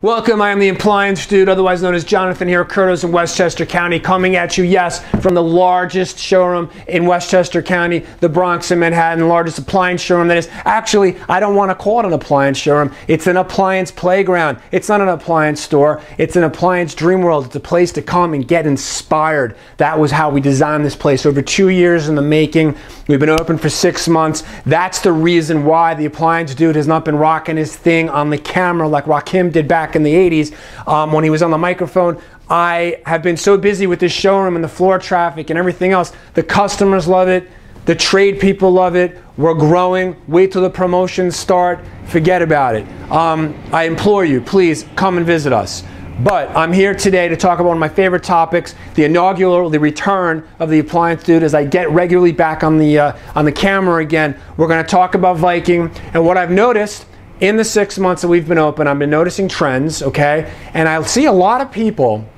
Welcome, I am the appliance dude, otherwise known as Jonathan here Curto's in Westchester County, coming at you, yes, from the largest showroom in Westchester County, the Bronx and Manhattan, largest appliance showroom that is. Actually, I don't want to call it an appliance showroom. It's an appliance playground. It's not an appliance store. It's an appliance dream world. It's a place to come and get inspired. That was how we designed this place. Over two years in the making. We've been open for six months. That's the reason why the appliance dude has not been rocking his thing on the camera like Rakim did back back in the 80s um, when he was on the microphone. I have been so busy with this showroom and the floor traffic and everything else. The customers love it. The trade people love it. We're growing. Wait till the promotions start. Forget about it. Um, I implore you, please come and visit us. But I'm here today to talk about one of my favorite topics, the inaugural, the return of the appliance dude as I get regularly back on the, uh, on the camera again. We're going to talk about Viking and what I've noticed in the six months that we've been open, I've been noticing trends, okay? And I see a lot of people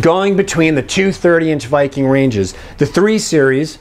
going between the two 30 inch Viking ranges, the 3 Series,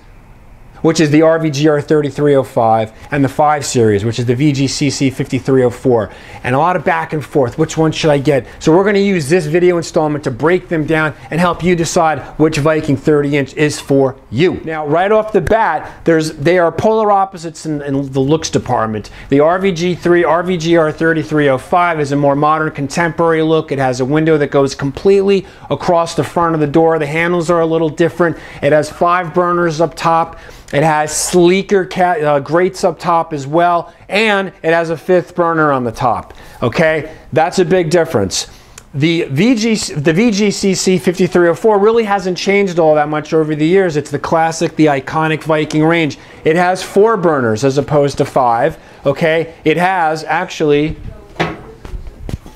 which is the RVGR 3305, and the 5 Series, which is the VGCC 5304. And a lot of back and forth. Which one should I get? So we're going to use this video installment to break them down and help you decide which Viking 30 inch is for you. Now, right off the bat, there's they are polar opposites in, in the looks department. The RVG3, RVGR 3305 is a more modern contemporary look. It has a window that goes completely across the front of the door. The handles are a little different. It has five burners up top. It has sleeker uh, grates up top as well, and it has a fifth burner on the top. Okay, that's a big difference. The, VG, the VGCC 5304 really hasn't changed all that much over the years. It's the classic, the iconic Viking range. It has four burners as opposed to five. Okay, it has actually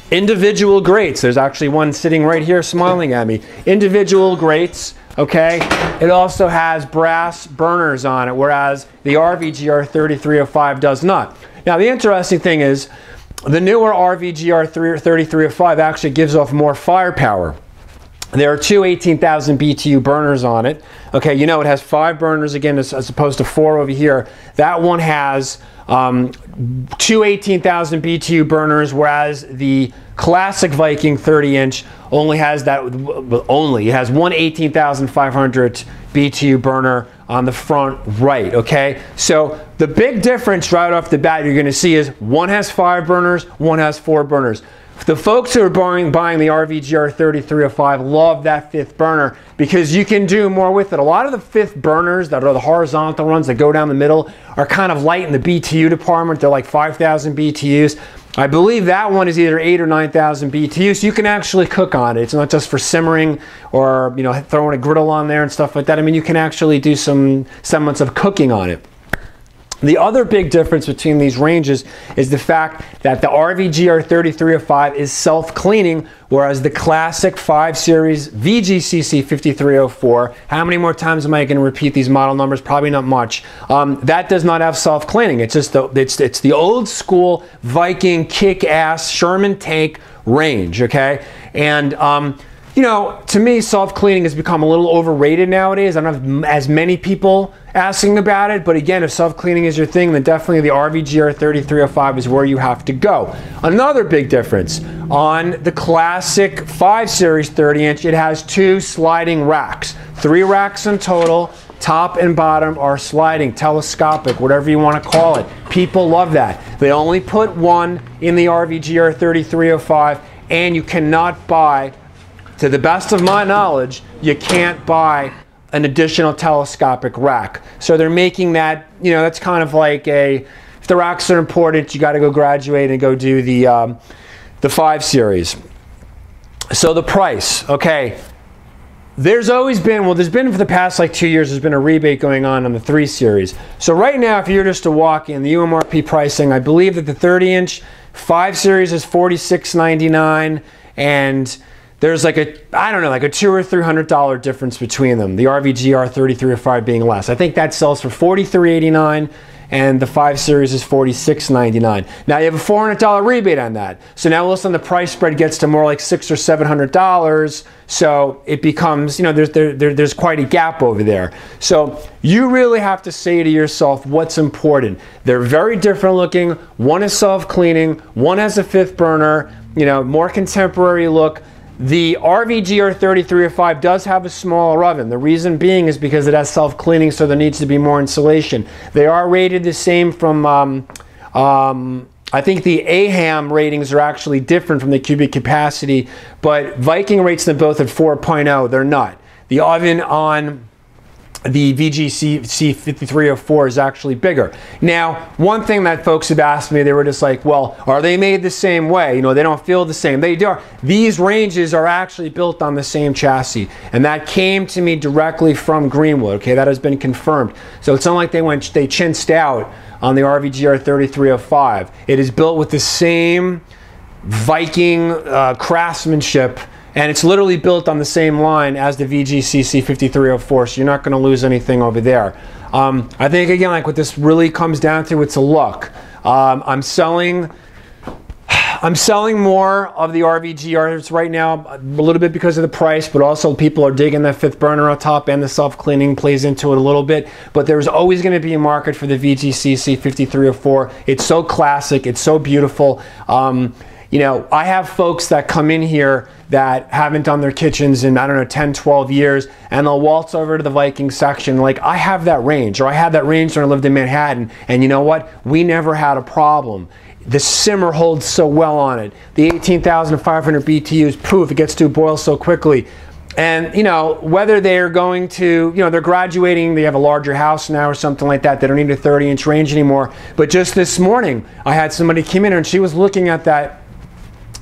individual grates. There's actually one sitting right here smiling at me. Individual grates okay? It also has brass burners on it, whereas the RVGR 3305 does not. Now, the interesting thing is, the newer RVGR 3305 actually gives off more firepower. There are two 18,000 BTU burners on it. Okay, you know it has five burners again as, as opposed to four over here. That one has um, two 18,000 BTU burners, whereas the classic Viking 30 inch only has that, only, it has one 18,500 BTU burner on the front right, okay? So the big difference right off the bat you're gonna see is one has five burners, one has four burners. The folks who are buying, buying the RVGR 3305 love that fifth burner because you can do more with it. A lot of the fifth burners that are the horizontal ones that go down the middle are kind of light in the BTU department. They're like 5,000 BTUs. I believe that one is either 8 or 9,000 BTUs. So you can actually cook on it. It's not just for simmering or you know throwing a griddle on there and stuff like that. I mean, you can actually do some semblance of cooking on it. The other big difference between these ranges is the fact that the RVGR 3305 is self-cleaning, whereas the classic 5 Series VGCC 5304, how many more times am I going to repeat these model numbers? Probably not much. Um, that does not have self-cleaning. It's just the, it's, it's the old school Viking kick-ass Sherman tank range, okay? And um, you know, to me, self-cleaning has become a little overrated nowadays. I don't have as many people asking about it, but again, if self-cleaning is your thing, then definitely the RVGR 3305 is where you have to go. Another big difference, on the classic 5 Series 30-inch, it has two sliding racks. Three racks in total, top and bottom are sliding, telescopic, whatever you want to call it. People love that. They only put one in the RVGR 3305, and you cannot buy to the best of my knowledge, you can't buy an additional telescopic rack. So they're making that, you know, that's kind of like a, if the racks are important, you got to go graduate and go do the, um, the 5 series. So the price, okay. There's always been, well, there's been for the past like two years, there's been a rebate going on on the 3 series. So right now, if you're just to walk in, the UMRP pricing, I believe that the 30 inch 5 series is $46.99 and there's like a I don't know like a two or three hundred dollar difference between them. The RVGR 3305 being less. I think that sells for 43.89 and the 5 Series is $46.99. Now you have a $400 rebate on that. So now all of a sudden the price spread gets to more like six or $700. So it becomes, you know, there's, there, there, there's quite a gap over there. So you really have to say to yourself what's important. They're very different looking. One is self-cleaning, one has a fifth burner, you know, more contemporary look. The RVGR 3305 does have a smaller oven. The reason being is because it has self-cleaning, so there needs to be more insulation. They are rated the same from, um, um, I think the AHAM ratings are actually different from the cubic capacity, but Viking rates them both at 4.0. They're not. The oven on the VGCC 5304 is actually bigger. Now, one thing that folks have asked me, they were just like, well, are they made the same way? You know, they don't feel the same. They do. These ranges are actually built on the same chassis. And that came to me directly from Greenwood. Okay, that has been confirmed. So it's not like they went, they chinsed out on the RVGR 3305. It is built with the same Viking uh, craftsmanship and it's literally built on the same line as the VGCC 5304, so you're not going to lose anything over there. Um, I think again, like what this really comes down to, it's a look. Um, I'm selling. I'm selling more of the RVGRs right now, a little bit because of the price, but also people are digging that fifth burner on top and the self-cleaning plays into it a little bit. But there's always going to be a market for the VGCC 5304. It's so classic. It's so beautiful. Um, you know, I have folks that come in here that haven't done their kitchens in, I don't know, 10, 12 years, and they'll waltz over to the Viking section. Like, I have that range, or I had that range when I lived in Manhattan, and you know what? We never had a problem. The simmer holds so well on it. The 18,500 BTUs, poof, it gets to boil so quickly. And, you know, whether they're going to, you know, they're graduating, they have a larger house now or something like that, they don't need a 30 inch range anymore. But just this morning, I had somebody come in and she was looking at that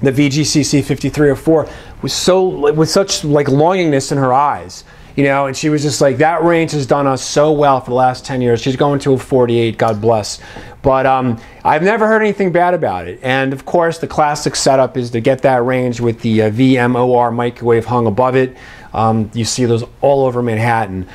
the VGCC 5304 was so with such like longingness in her eyes you know and she was just like that range has done us so well for the last 10 years. She's going to a 48 god bless. But um, i've never heard anything bad about it. And of course the classic setup is to get that range with the uh, vmor microwave hung above it. Um, you see those all over manhattan